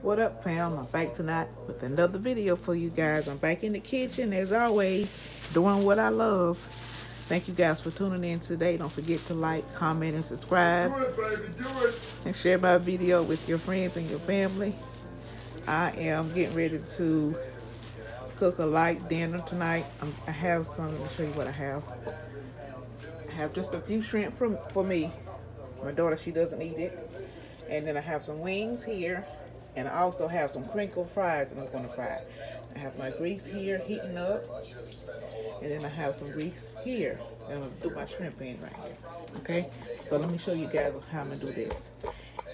What up fam? I'm back tonight with another video for you guys. I'm back in the kitchen as always, doing what I love. Thank you guys for tuning in today. Don't forget to like, comment, and subscribe. Do it, baby, do it. And share my video with your friends and your family. I am getting ready to cook a light dinner tonight. I'm, I have some, let me show you what I have. I have just a few shrimp for, for me. My daughter, she doesn't eat it. And then I have some wings here. And I also have some crinkle fries that I'm going to fry. I have my grease here heating up. And then I have some grease here. And I'm going to do my shrimp in right here. Okay? So let me show you guys how I'm going to do this.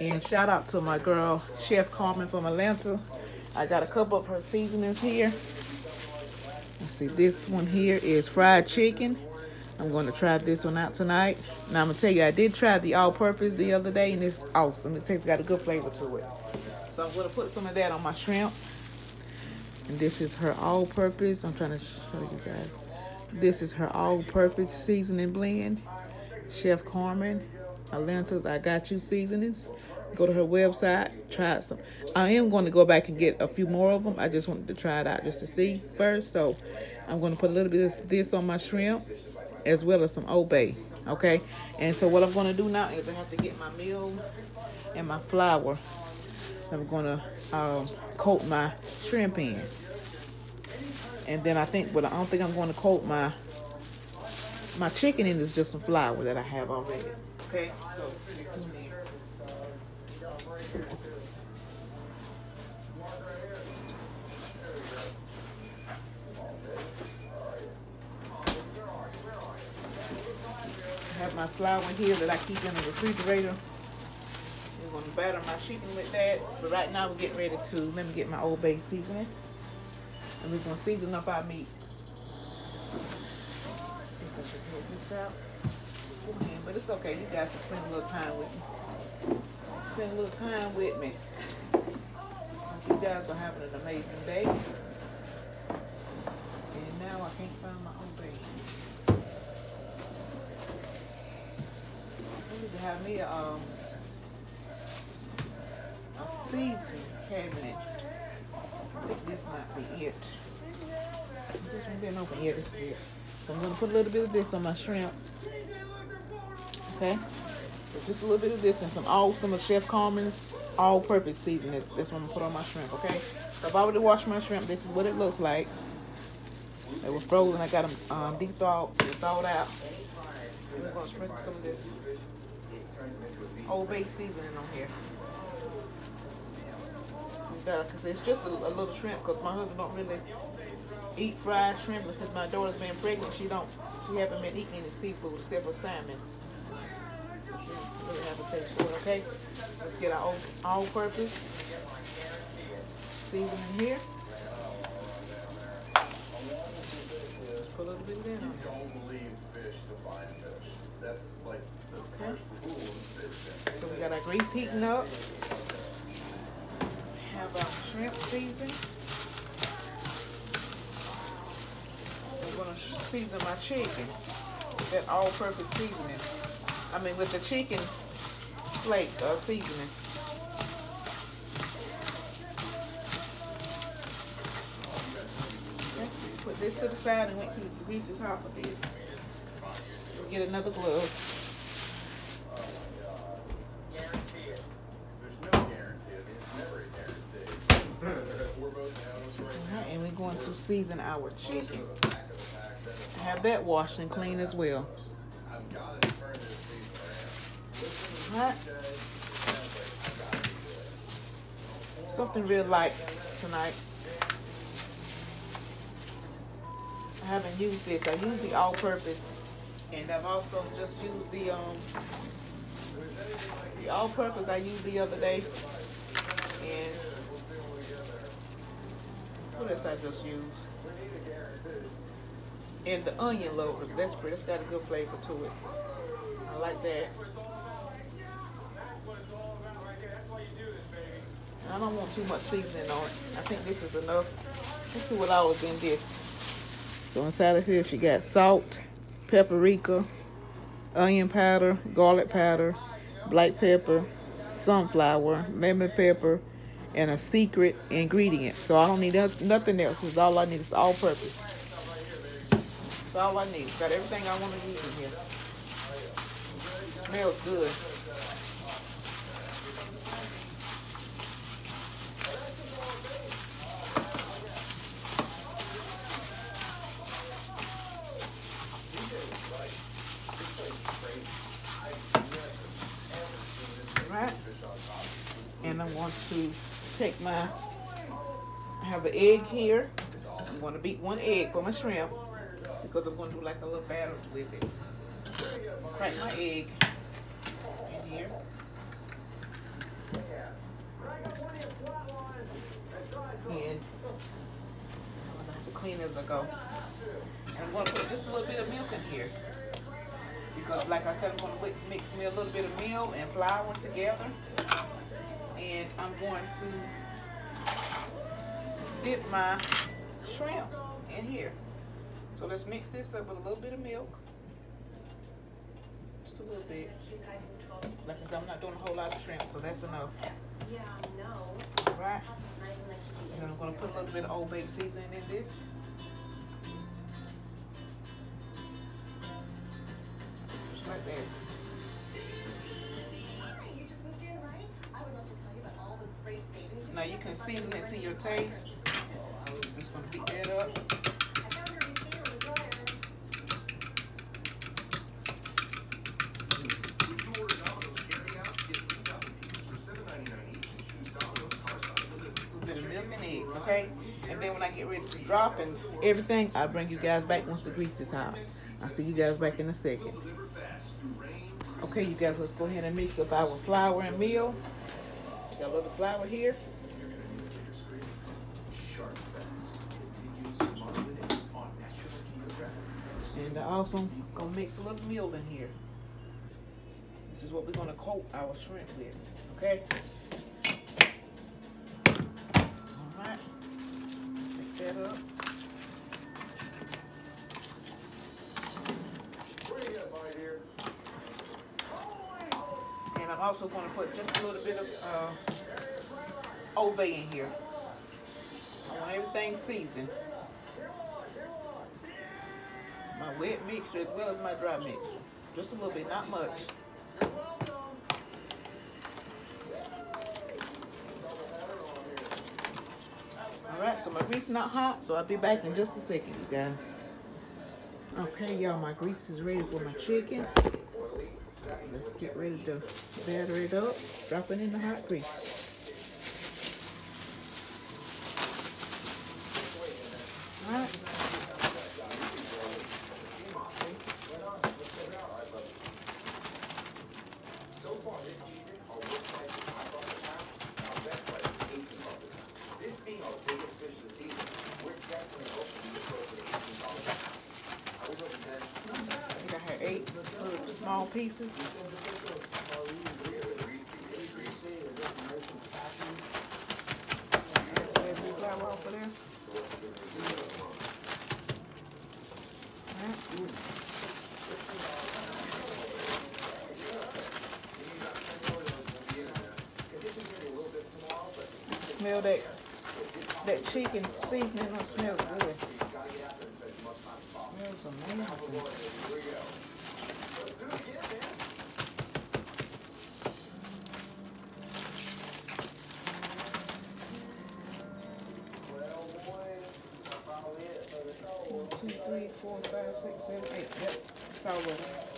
And shout out to my girl, Chef Carmen from Atlanta. I got a couple of her seasonings here. Let's see, this one here is fried chicken. I'm going to try this one out tonight. Now I'm going to tell you, I did try the all-purpose the other day, and it's awesome. It tastes got a good flavor to it. So I'm to put some of that on my shrimp. And this is her all-purpose. I'm trying to show you guys. This is her all-purpose seasoning blend. Chef Carmen, Atlanta's I Got You seasonings. Go to her website, try some. I am going to go back and get a few more of them. I just wanted to try it out just to see first. So I'm going to put a little bit of this on my shrimp as well as some Old Bay. Okay, and so what I'm going to do now is I have to get my meal and my flour. I'm going to um, coat my shrimp in. And then I think, but I don't think I'm going to coat my my chicken in is just some flour that I have already. Okay, so. I have my flour here that I keep in the refrigerator. I'm gonna batter my chicken with that. But right now we're getting ready to let me get my Old Bay seasoning. And we're gonna season up our meat. But it's okay, you guys can spend a little time with me. Spend a little time with me. You guys are having an amazing day. And now I can't find my Old Bay. I need to have me a um a seasoning cabinet. I think this might be it. This one been open. Yeah, this is it. So I'm gonna put a little bit of this on my shrimp. Okay, just a little bit of this and some all some of Chef Carmen's all-purpose seasoning. That's what I'm gonna put on my shrimp. Okay, so I were to wash my shrimp. This is what it looks like. They were frozen. I got them um, deep thawed, thawed out. We're gonna sprinkle some of this Old Bay seasoning on here. Because it's just a, a little shrimp. Because my husband don't really eat fried shrimp. But since my daughter's been pregnant, she don't. She haven't been eating any seafood except for salmon. Really have a taste for it. Okay, let's get our all, all-purpose seasoning here. Just put a little bit that. Don't believe fish to find fish. That's like the Okay. first rule of fish. So we got our grease heating up. Shrimp season. I'm gonna season my chicken that all-purpose seasoning. I mean, with the chicken flake uh, seasoning. Put this to the side and went to is hot for this. Get another glove. Right. And we're going to season our chicken. Have that washed and clean as well. Alright. Something real light tonight. I haven't used this. I used the all-purpose, and I've also just used the um the all-purpose I used the other day, and what else I just used? And the onion loafers. That's pretty. That's got a good flavor to it. I like that. I don't want too much seasoning on it. I think this is enough. Let's see what I was in this. So inside of here, she got salt, paprika, onion powder, garlic powder, black pepper, sunflower, lemon pepper, and a secret ingredient. So I don't need nothing else. Cause all I need is all purpose. That's all I need. Got everything I want to use in here. Smells good. Right? And I want to take my, I have an egg here. I'm going to beat one egg for my shrimp because I'm going to do like a little batter with it. Crack my egg in here. And I'm going to clean as I go. And I'm going to put just a little bit of milk in here. Because like I said, I'm going to mix me a little bit of meal and flour together. And I'm going to dip my shrimp in here. So let's mix this up with a little bit of milk. Just a little bit. Like I said, I'm not doing a whole lot of shrimp, so that's enough. Yeah, I know. Right? And I'm gonna put a little bit of Old Bay seasoning in this. Just like that. Season it to your taste. Just gonna beat that up. okay? And then when I get ready to drop and everything, I'll bring you guys back once the grease is hot. I'll see you guys back in a second. Okay, you guys, let's go ahead and mix up our flour and meal. Got a little flour here. Also gonna mix a little meal in here. This is what we're gonna coat our shrimp with, okay? All right, mix that up. And I'm also to put just a little bit of uh, Old Bay in here. I want everything seasoned. Mixture as well as my dry mixture. Just a little bit, not much. Alright, so my grease not hot, so I'll be back in just a second, you guys. Okay, y'all, my grease is ready for my chicken. Let's get ready to batter it up, drop it in the hot grease. Small pieces. Smell that that chicken seasoning. It smells good. Smells amazing. Two, three, four, five, six, seven, eight. Yep, it's all.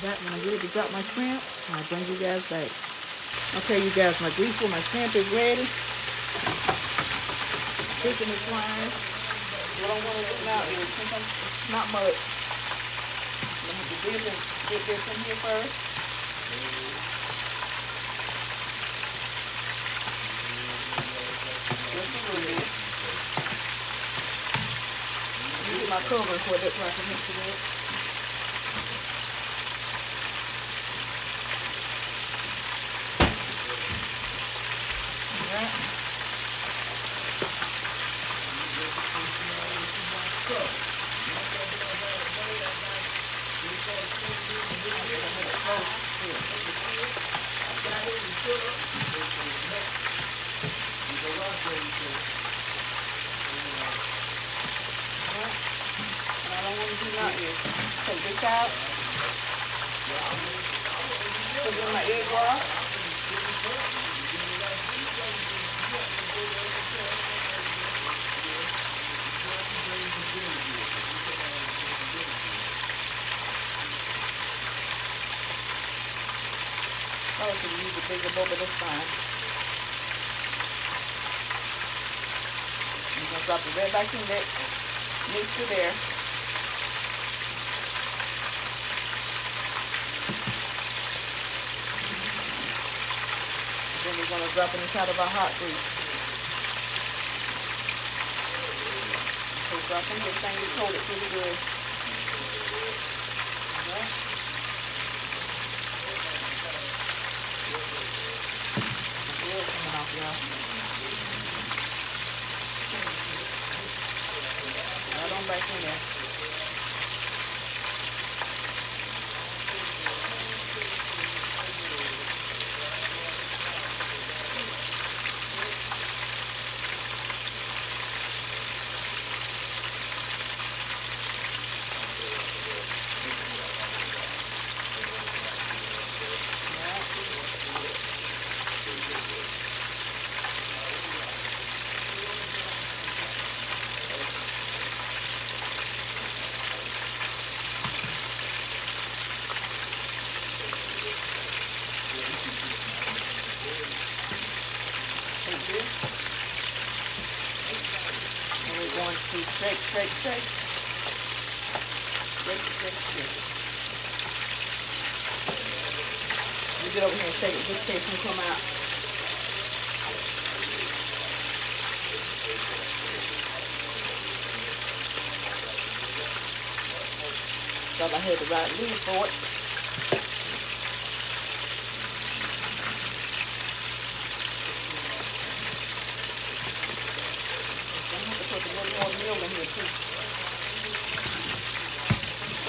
Back when I to drop my shrimp. I'll bring you guys back. Okay, you guys, my grease for my shrimp is ready. Chicken is frying. What I want to do now is, not much, I'm going to dip and get this in here first. Use my cover for that so I can mix it up. Alright. And I don't want to do nothing. is Take this out. Egg roll. Oh, can use a bigger bowl, but that's fine. I'm gonna drop it right back in that mixture there. Then we're gonna drop it inside of our hot grease. So drop in this thing, you coat it pretty good. Uh-huh. Alright. Oil coming off, y'all. Right back in there. Shake, shake, shake. Shake, shake, shake. You get over here and shake it just case you come out. Thought I had the right lead for it. I'm gonna have to put a little more meal in here too.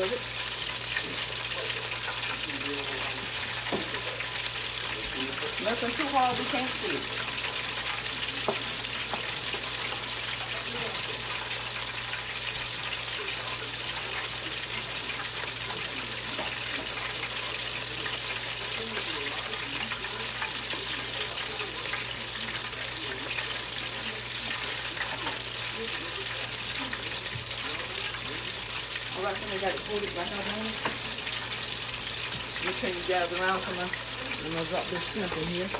it. Nothing too hard we can't see. All right, then we got it folded back up on it. Let guys around for my, I'm gonna drop this shrimp in here.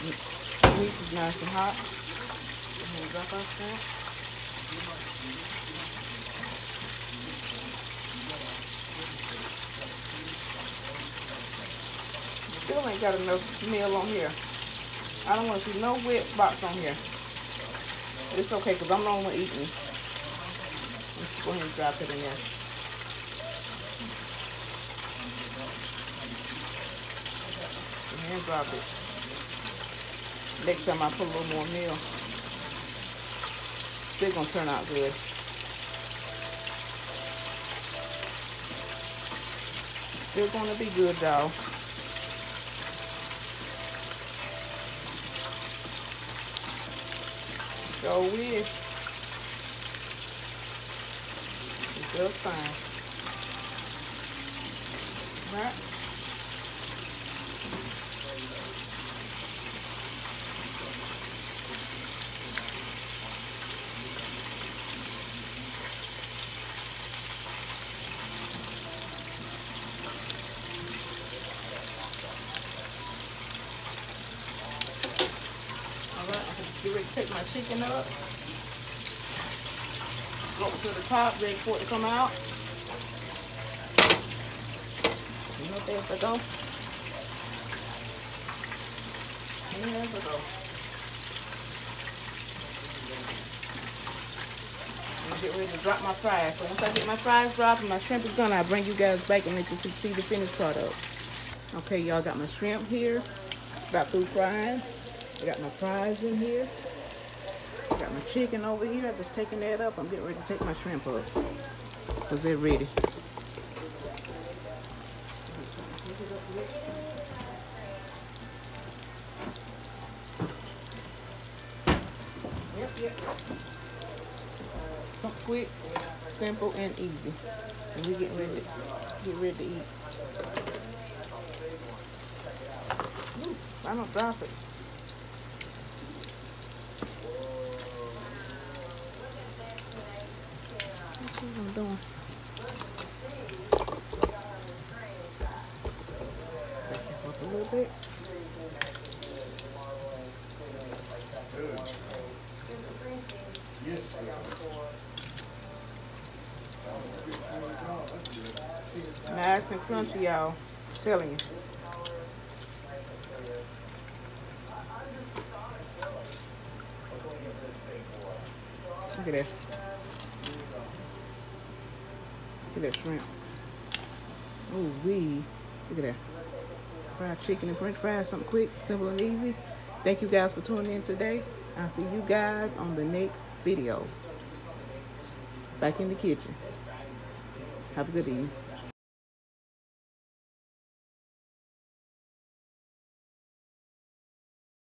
Mm. The meat is nice and hot. I'm gonna drop our shrimp. Still ain't got enough meal on here. I don't wanna see no wet spots on here. It's okay, because I'm the only one eating. Let's go ahead and drop it in there. drop it. Next time I put a little more meal, they're going to turn out good. They're going to be good, though. So with. It's just fine. Right. Take my chicken up. Go to the top, ready for it to come out. You know, there we go. There we go. I'm get ready to drop my fries. So once I get my fries dropped and my shrimp is done, I'll bring you guys back and let you see the finished product. Okay, y'all got my shrimp here. About through frying. I got my fries in here. Got my chicken over here. I'm just taking that up. I'm getting ready to take my shrimp up. Because they're ready. Yep, quick, simple, and easy. And we getting ready get ready to eat. Ooh, I don't drop doing. A little bit. Nice and crunchy, y'all. telling you. Look at that. At that shrimp. Oh, wee. Look at that. Fried chicken and french fries. Something quick, simple, and easy. Thank you guys for tuning in today. I'll see you guys on the next video. Back in the kitchen. Have a good evening.